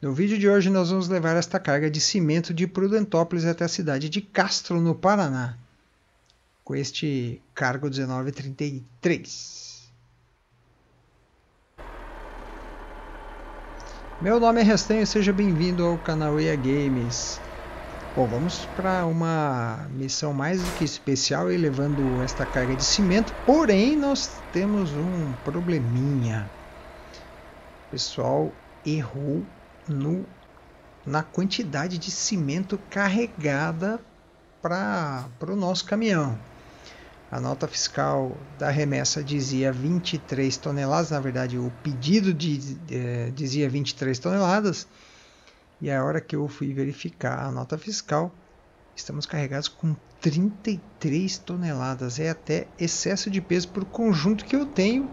No vídeo de hoje nós vamos levar esta carga de cimento de Prudentópolis até a cidade de Castro, no Paraná, com este cargo 1933. Meu nome é Restanho seja bem-vindo ao canal EA Games. Bom, vamos para uma missão mais do que especial e levando esta carga de cimento, porém nós temos um probleminha. O pessoal errou no, na quantidade de cimento carregada para o nosso caminhão. A nota fiscal da remessa dizia 23 toneladas, na verdade o pedido de, é, dizia 23 toneladas, e a hora que eu fui verificar a nota fiscal, estamos carregados com 33 toneladas. É até excesso de peso para o conjunto que eu tenho,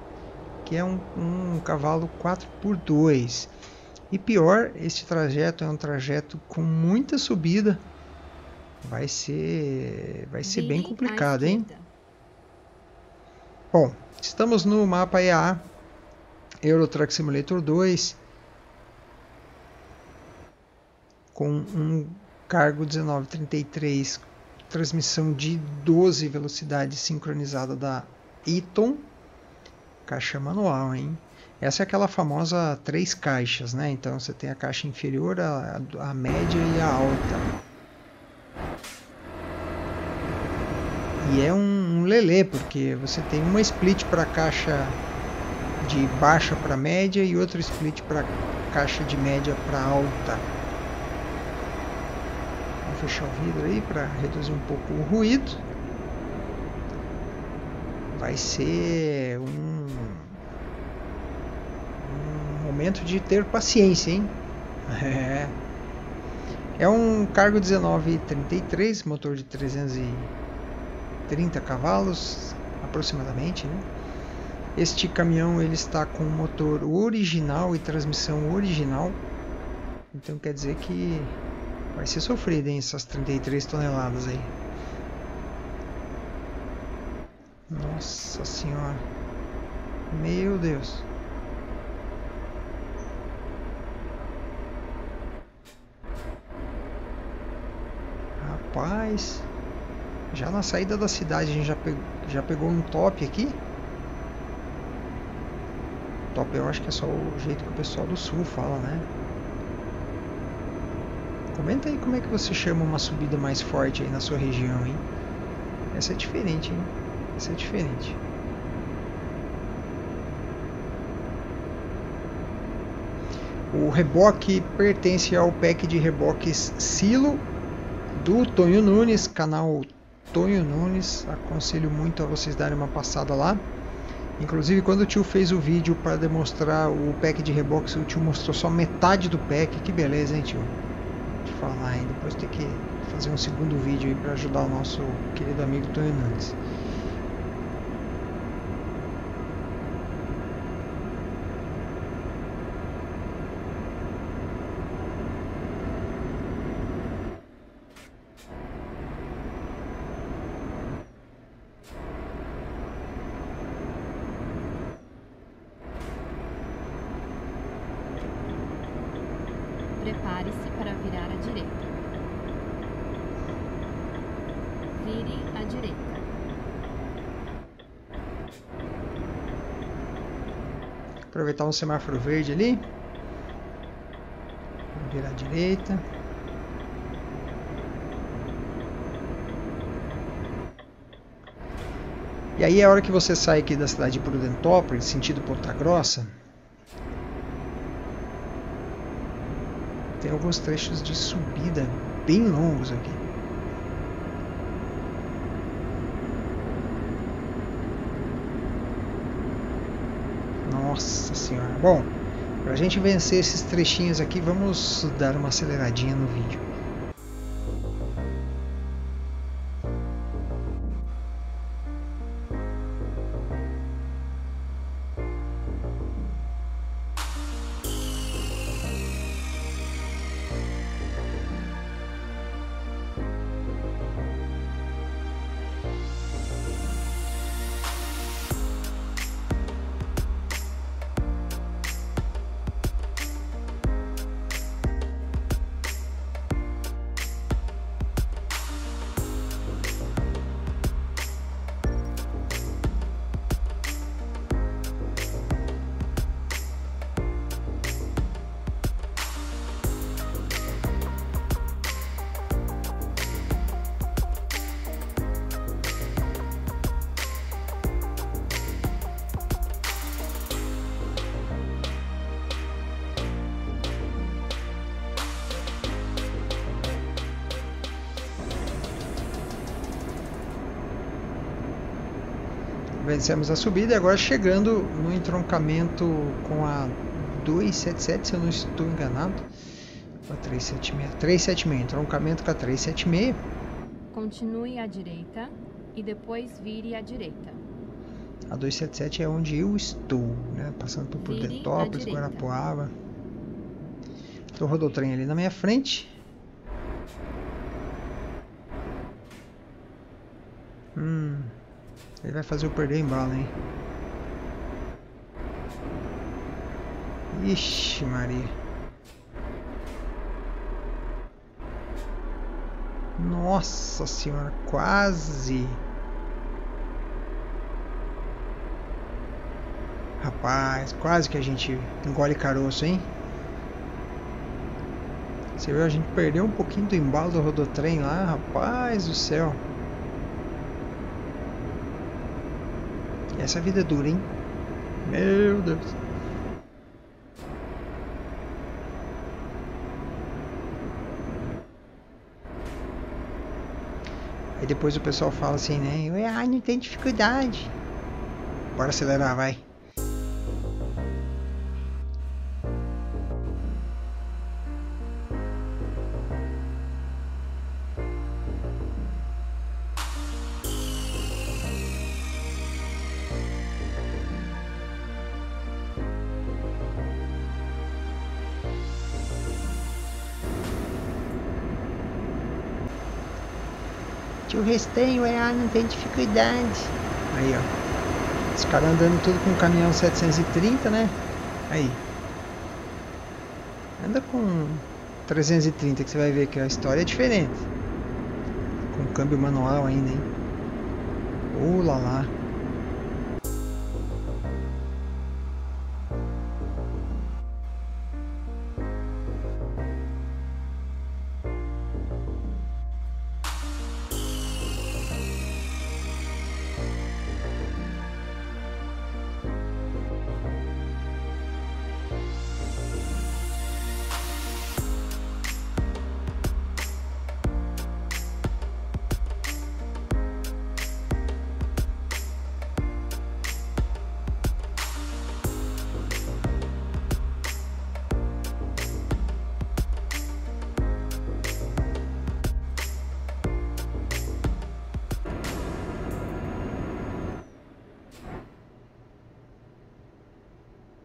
que é um, um cavalo 4x2. E pior, este trajeto é um trajeto com muita subida. Vai ser, vai ser bem complicado, hein? Bom, estamos no mapa EA Euro Truck Simulator 2 com um cargo 1933, transmissão de 12 velocidades sincronizada da Eaton, caixa manual, hein? Essa é aquela famosa três caixas, né? Então você tem a caixa inferior, a, a média e a alta. E é um, um lelê, porque você tem uma split para caixa de baixa para média e outra split para caixa de média para alta. Vou fechar o vidro aí para reduzir um pouco o ruído. Vai ser um momento de ter paciência, hein? É. É um cargo 1933, motor de 330 cavalos aproximadamente, né? Este caminhão ele está com motor original e transmissão original. Então quer dizer que vai ser sofrido, hein, essas 33 toneladas aí. Nossa senhora. Meu Deus. Rapaz, já na saída da cidade a gente já, pegou, já pegou um top aqui. Top eu acho que é só o jeito que o pessoal do sul fala, né? Comenta aí como é que você chama uma subida mais forte aí na sua região, hein? Essa é diferente, hein? Essa é diferente. O reboque pertence ao pack de reboques Silo do Tonho Nunes, canal Tonho Nunes. Aconselho muito a vocês darem uma passada lá. Inclusive, quando o tio fez o vídeo para demonstrar o pack de rebox, o tio mostrou só metade do pack. Que beleza, hein, tio? Te falar, hein? Depois tem que fazer um segundo vídeo aí para ajudar o nosso querido amigo Tonho Nunes. Prepare-se para virar à direita. Vire à direita. Aproveitar um semáforo verde ali. Virar à direita. E aí a hora que você sai aqui da cidade de Prudentópolis, sentido Ponta Grossa, tem alguns trechos de subida bem longos aqui. Nossa senhora. Bom, para a gente vencer esses trechinhos aqui, vamos dar uma aceleradinha no vídeo. Vencemos a subida e agora chegando no entroncamento com a 277, se eu não estou enganado. A 376. 376, entroncamento com a 376. Continue à direita e depois vire à direita. A 277 é onde eu estou, né? Passando por Prudentópolis. Guarapuava. Tem o rodotrem ali na minha frente. Hum, ele vai fazer eu perder embalo, hein? Ixi, Maria. Nossa senhora, quase. Rapaz, quase que a gente engole caroço, hein? Você viu, a gente perdeu um pouquinho do embalo do rodotrem lá, rapaz do céu. Essa vida é dura, hein? Meu Deus. Aí depois o pessoal fala assim, né? Ah, não tem dificuldade. Bora acelerar, vai. Tio Restenho, é, ah, não tem dificuldade. Aí, ó. Os caras andando tudo com caminhão 730, né? Aí. Anda com 330 que você vai ver que a história é diferente. Com câmbio manual ainda, hein? Uh, lá lá.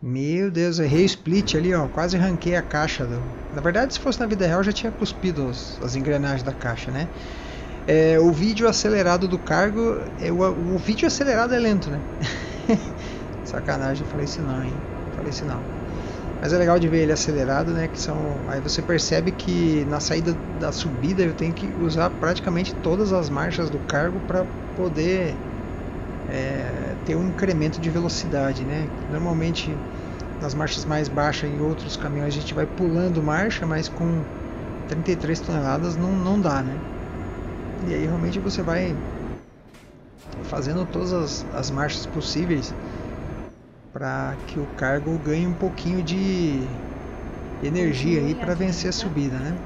Meu Deus, errei o split ali, ó. Quase arranquei a caixa. Do... Na verdade, se fosse na vida real, já tinha cuspido os- as engrenagens da caixa, né? É, o vídeo acelerado do cargo. é, o, o vídeo acelerado é lento, né? Sacanagem, eu falei isso não, hein? Eu falei isso não. Mas é legal de ver ele acelerado, né? Que são. Aí você percebe que na saída da subida eu tenho que usar praticamente todas as marchas do cargo para poder é, ter um incremento de velocidade, né? Normalmente nas marchas mais baixas em outros caminhões a gente vai pulando marcha, mas com 33 toneladas não, não dá, né? E aí realmente você vai fazendo todas as, as marchas possíveis para que o cargo ganhe um pouquinho de energia aí para vencer a subida, né?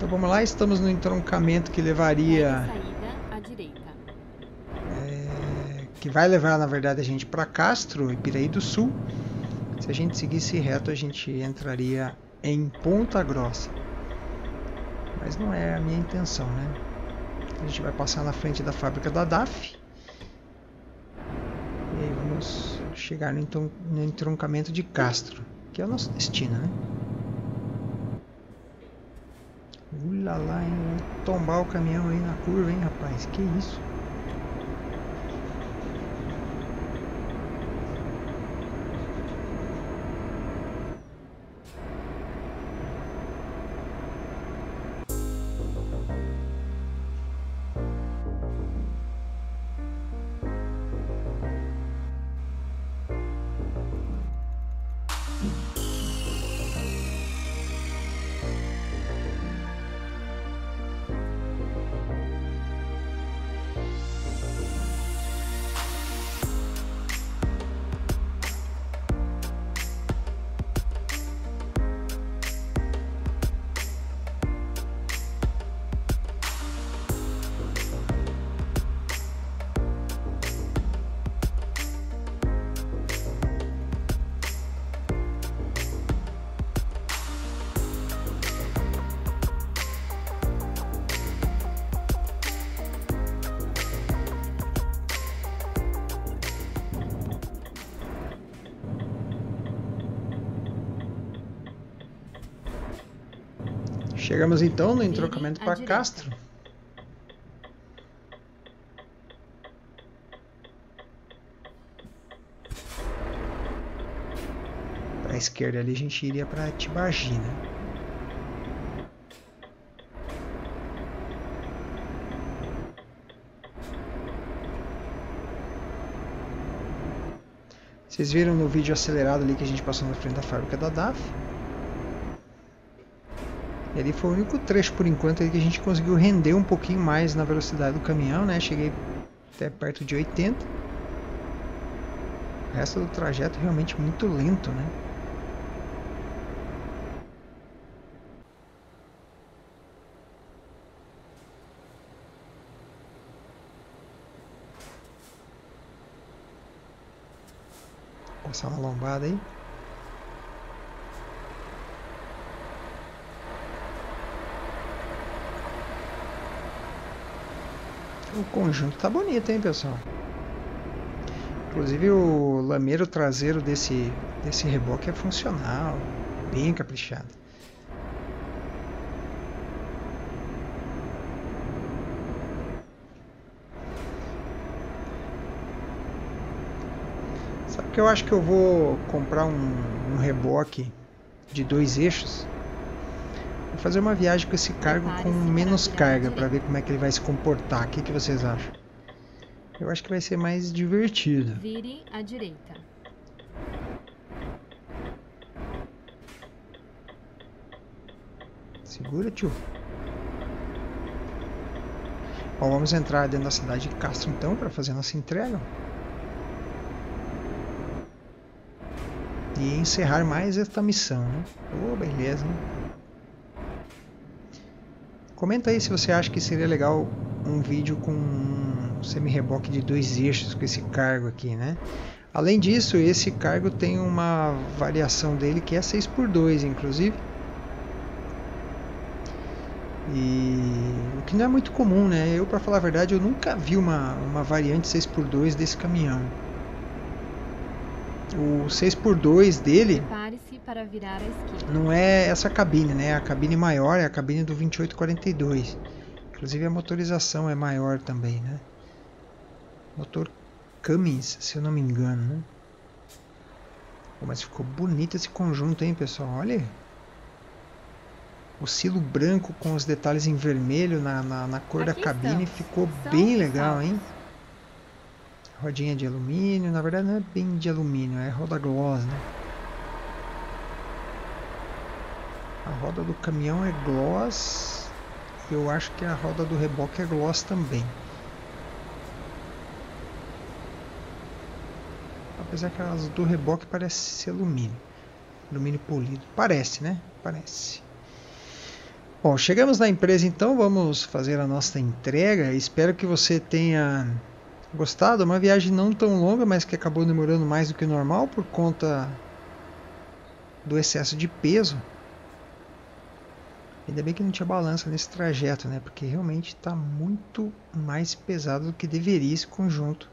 Então vamos lá, estamos no entroncamento que levaria saída à direita. é, que vai levar na verdade a gente para Castro, Ipiraí do Sul. Se a gente seguisse reto, a gente entraria em Ponta Grossa. Mas não é a minha intenção, né? A gente vai passar na frente da fábrica da DAF. E aí vamos chegar no, no entroncamento de Castro, que é o nosso destino, né? Ula lá, hein? Vai tombar o caminhão aí na curva, hein, rapaz? Que isso? Chegamos então no entrocamento para Castro. Para a esquerda ali a gente iria para Tibagi, né? Vocês viram no vídeo acelerado ali que a gente passou na frente da fábrica da DAF. E ali foi o único trecho por enquanto que a gente conseguiu render um pouquinho mais na velocidade do caminhão, né? Cheguei até perto de 80. O resto do trajeto é realmente muito lento, né? Passar uma lombada aí. O conjunto tá bonito, hein, pessoal? Inclusive o lameiro traseiro desse, desse reboque é funcional, bem caprichado. Sabe que eu acho que eu vou comprar um, um reboque de dois eixos fazer uma viagem com esse cargo com menos carga para ver como é que ele vai se comportar. O que, que vocês acham? Eu acho que vai ser mais divertido. Vire à direita. Segura, tio. Bom, vamos entrar dentro da cidade de Castro então para fazer nossa entrega. E encerrar mais esta missão, né? Oh, beleza, hein? Comenta aí se você acha que seria legal um vídeo com um semi-reboque de dois eixos com esse cargo aqui, né? Além disso, esse cargo tem uma variação dele que é 6x2, inclusive. E o que não é muito comum, né? Eu, para falar a verdade, eu nunca vi uma, uma variante 6x2 desse caminhão. O 6x2 dele para virar à esquerda. Não é essa cabine, né? A cabine maior é a cabine do 2842. Inclusive a motorização é maior também, né? Motor Cummins, se eu não me engano, né? Pô, mas ficou bonito esse conjunto, hein, pessoal? Olha o silo branco com os detalhes em vermelho na, na, na cor Aqui da cabine estamos. ficou São bem legal, hein? Rodinha de alumínio, na verdade não é bem de alumínio, é roda gloss, né? A roda do caminhão é gloss. Eu acho que a roda do reboque é gloss também. Apesar que as do reboque parece ser alumínio. Alumínio polido. Parece, né? Parece. Bom, chegamos na empresa então, vamos fazer a nossa entrega. Espero que você tenha gostado. Uma viagem não tão longa, mas que acabou demorando mais do que o normal por conta do excesso de peso. Ainda bem que não tinha balança nesse trajeto, né? Porque realmente está muito mais pesado do que deveria esse conjunto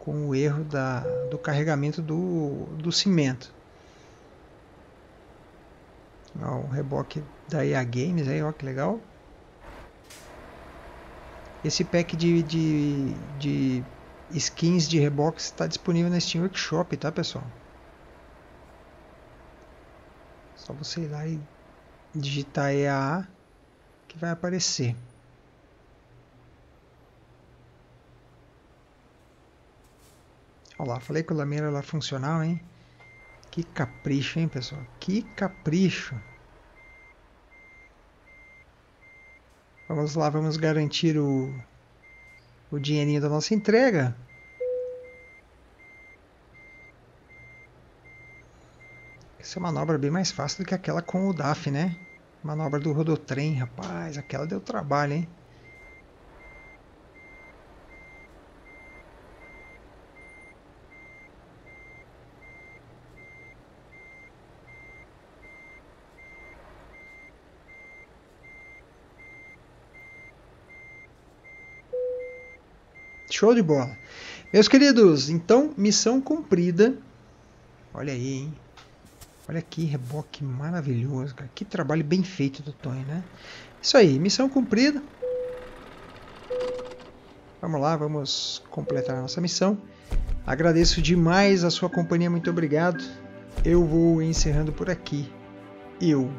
com o erro da, do carregamento do, do cimento. Ó, o reboque da EA Games aí, ó que legal. Esse pack de, de, de skins de reboques está disponível na Steam Workshop, tá pessoal? Só você ir lá e digitar EAA que vai aparecer. Olha lá, falei que o lameira era funcional, hein? Que capricho, hein, pessoal? Que capricho! Vamos lá, vamos garantir o, o dinheirinho da nossa entrega. Essa é manobra bem mais fácil do que aquela com o DAF, né? Manobra do rodotrem, rapaz, aquela deu trabalho, hein? Show de bola. Meus queridos, então, missão cumprida. Olha aí, hein? Olha que reboque maravilhoso, cara. Que trabalho bem feito do Tony, né? Isso aí, missão cumprida. Vamos lá, vamos completar a nossa missão. Agradeço demais a sua companhia, muito obrigado. Eu vou encerrando por aqui. Eu